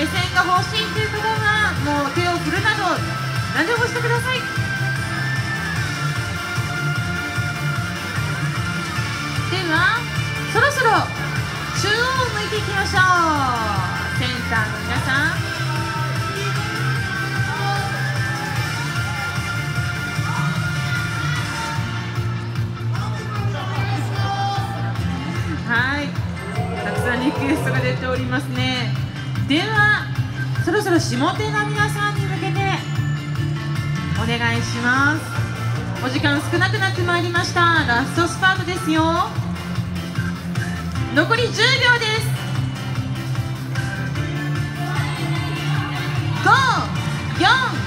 目線が欲しいという方はもう手を振るなど何でもしてください。ではそろそろ中央を向いていきましょう。センターの皆さん。はい。たくさんリクエストが出ておりますね。ではそろそろ下手な皆さんに向けてお願いします。お時間少なくなってまいりました。ラストスパートですよ。残り10秒です。5 4 3 2